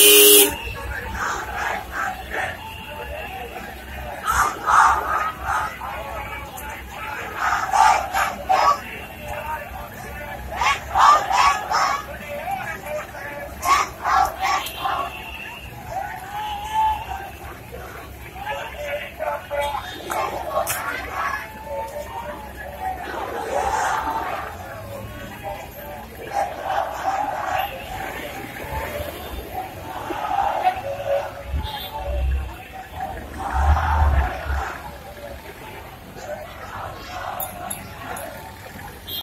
Bye.